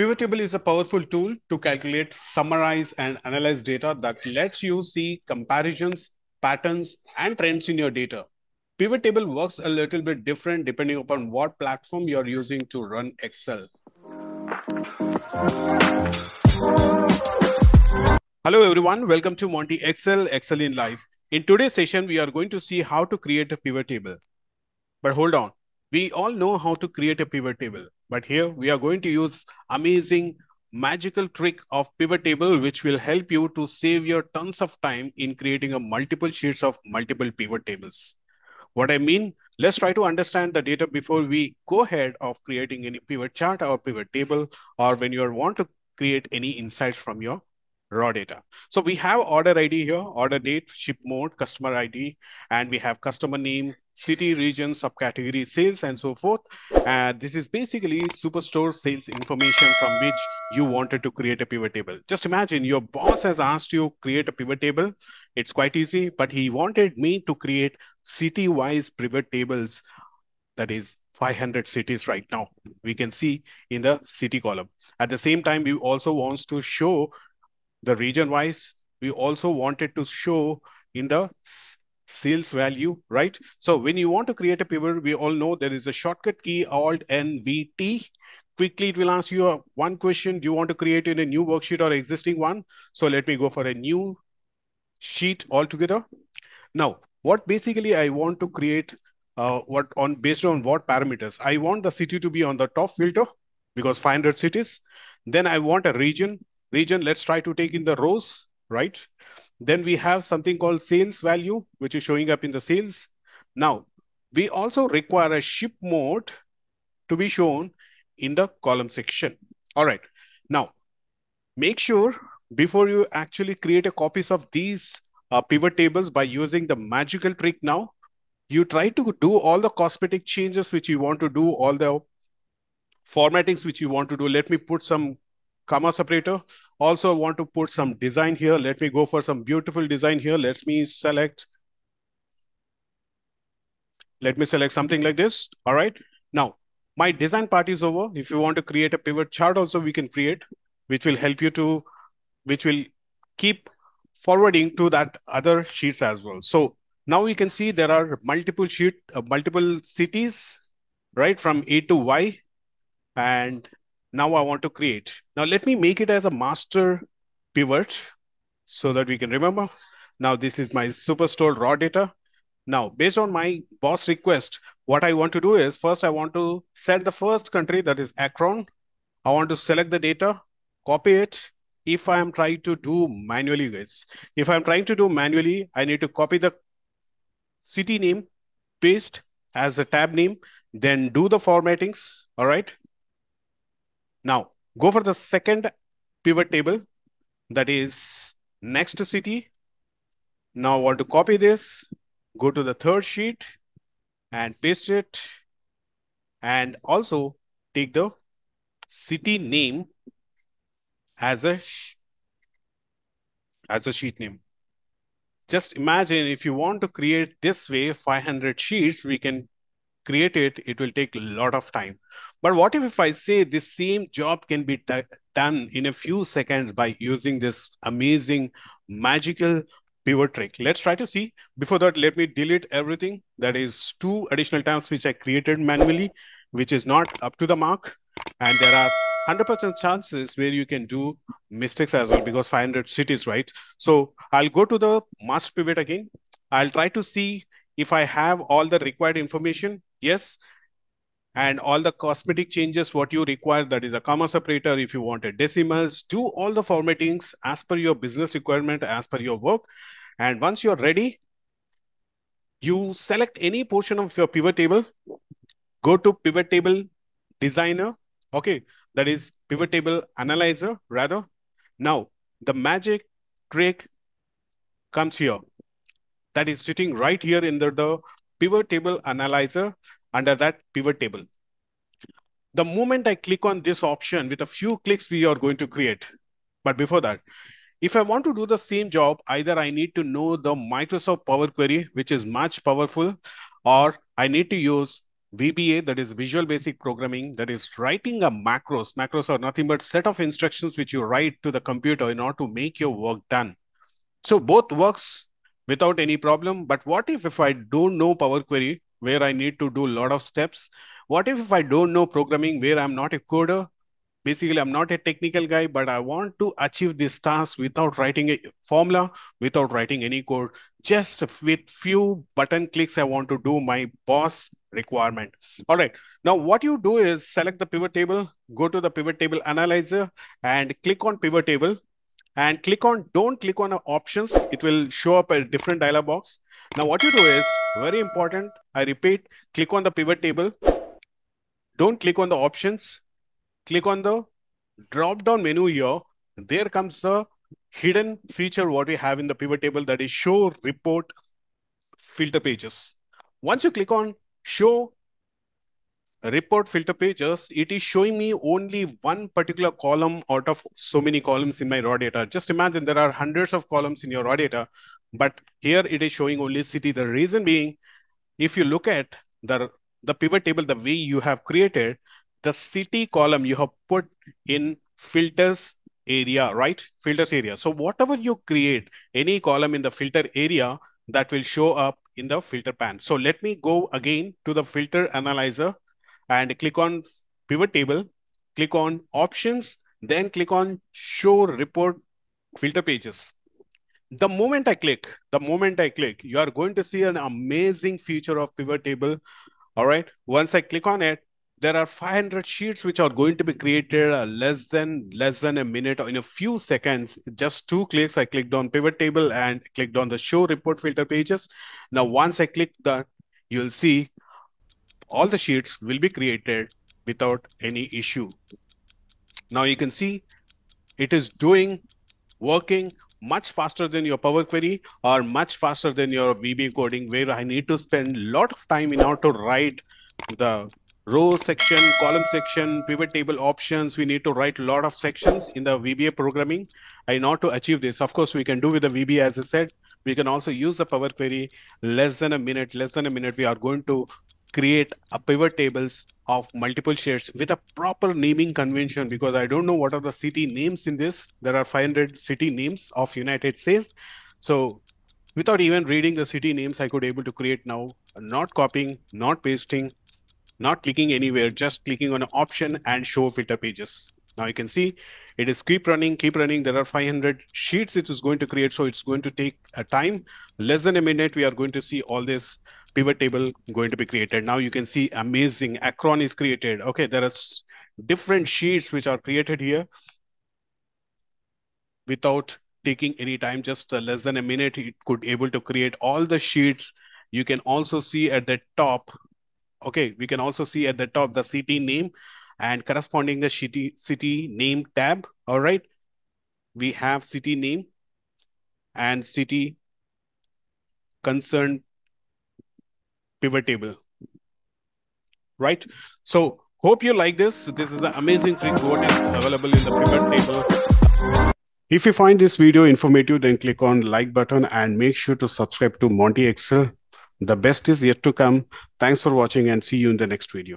Pivot table is a powerful tool to calculate, summarize, and analyze data that lets you see comparisons, patterns, and trends in your data. Pivot table works a little bit different depending upon what platform you're using to run Excel. Hello, everyone. Welcome to Monty Excel, Excel in Life. In today's session, we are going to see how to create a pivot table. But hold on. We all know how to create a pivot table. But here we are going to use amazing magical trick of pivot table, which will help you to save your tons of time in creating a multiple sheets of multiple pivot tables. What I mean, let's try to understand the data before we go ahead of creating any pivot chart or pivot table, or when you want to create any insights from your raw data. So we have order ID here, order date, ship mode, customer ID, and we have customer name, city, region, subcategory, sales, and so forth. And this is basically Superstore sales information from which you wanted to create a pivot table. Just imagine your boss has asked you create a pivot table. It's quite easy, but he wanted me to create city-wise pivot tables. That is 500 cities right now. We can see in the city column. At the same time, we also wants to show the region wise. We also wanted to show in the sales value, right? So when you want to create a pivot, we all know there is a shortcut key Alt NVT. Quickly, it will ask you one question. Do you want to create in a new worksheet or existing one? So let me go for a new sheet altogether. Now, what basically I want to create uh, what on based on what parameters? I want the city to be on the top filter because 500 cities. Then I want a region region, let's try to take in the rows, right? Then we have something called sales value, which is showing up in the sales. Now, we also require a ship mode to be shown in the column section. All right. Now, make sure before you actually create a copies of these uh, pivot tables by using the magical trick now, you try to do all the cosmetic changes which you want to do, all the formattings which you want to do. Let me put some comma separator. Also want to put some design here. Let me go for some beautiful design here. Let me select. Let me select something like this. All right. Now, my design part is over. If you want to create a pivot chart also, we can create, which will help you to, which will keep forwarding to that other sheets as well. So now you can see there are multiple sheet, uh, multiple cities, right, from A to Y. And now I want to create. Now let me make it as a master pivot so that we can remember. Now this is my Superstore raw data. Now, based on my boss request, what I want to do is first I want to set the first country that is Akron. I want to select the data, copy it. If I am trying to do manually, guys, if I'm trying to do manually, I need to copy the city name, paste as a tab name, then do the formattings. All right. Now go for the second pivot table that is next to city. Now I want to copy this, go to the third sheet and paste it. And also take the city name as a, as a sheet name. Just imagine if you want to create this way 500 sheets, we can create it, it will take a lot of time. But what if, if I say this same job can be done in a few seconds by using this amazing magical pivot trick? Let's try to see. Before that, let me delete everything. That is two additional tabs which I created manually, which is not up to the mark. And there are 100% chances where you can do mistakes as well because 500 cities, right? So I'll go to the master pivot again. I'll try to see if I have all the required information. Yes, and all the cosmetic changes what you require that is a comma separator if you wanted decimals do all the formattings as per your business requirement as per your work. And once you're ready you select any portion of your pivot table. Go to pivot table designer. Okay that is pivot table analyzer rather. Now the magic trick comes here. That is sitting right here in the, the pivot table analyzer under that pivot table. The moment I click on this option, with a few clicks, we are going to create. But before that, if I want to do the same job, either I need to know the Microsoft Power Query, which is much powerful, or I need to use VBA, that is Visual Basic Programming, that is writing a macros. Macros are nothing but set of instructions which you write to the computer in order to make your work done. So both works without any problem. But what if, if I don't know Power Query, where I need to do a lot of steps? What if, if I don't know programming, where I'm not a coder? basically i'm not a technical guy but i want to achieve this task without writing a formula without writing any code. Just with few button clicks i want to do my boss requirement. All right. Now what you do is select the pivot table go to the pivot table analyzer and click on pivot table. And click on don't click on options. It will show up a different dialog box now what you do is very important i repeat click on the pivot table don't click on the options click on the drop down menu here. There comes the hidden feature what we have in the pivot table that is show report filter pages. Once you click on show report filter pages, it is showing me only one particular column out of so many columns in my raw data. Just imagine there are hundreds of columns in your raw data, but here it is showing only city. The reason being, if you look at the, the pivot table, the way you have created, the city column you have put in filters area, right? Filters area. So whatever you create, any column in the filter area that will show up in the filter pan. So let me go again to the filter analyzer and click on pivot table, click on options, then click on show report filter pages. The moment I click, the moment I click, you are going to see an amazing feature of pivot table. All right. Once I click on it, there are 500 sheets which are going to be created uh, less than less than a minute or in a few seconds just two clicks i clicked on pivot table and clicked on the show report filter pages now once i click that you'll see all the sheets will be created without any issue now you can see it is doing working much faster than your Power Query or much faster than your VB coding, where I need to spend a lot of time in order to write the row section, column section, pivot table options. We need to write a lot of sections in the VBA programming in order to achieve this. Of course, we can do with the VBA, as I said. We can also use the Power Query less than a minute, less than a minute. We are going to create a pivot tables of multiple shares with a proper naming convention because I don't know what are the city names in this. There are 500 city names of United States. So without even reading the city names, I could able to create now, not copying, not pasting, not clicking anywhere, just clicking on an option and show filter pages. Now you can see it is keep running, keep running. There are 500 sheets it is going to create. So it's going to take a time, less than a minute. We are going to see all this pivot table going to be created. Now you can see amazing Akron is created. Okay, there are different sheets which are created here without taking any time, just less than a minute, it could able to create all the sheets. You can also see at the top Okay, we can also see at the top the city name and corresponding the city, city name tab. All right, we have city name and city concerned pivot table. Right. So hope you like this. This is an amazing trick what is available in the pivot table. If you find this video informative, then click on like button and make sure to subscribe to Monty Excel. The best is yet to come. Thanks for watching and see you in the next video.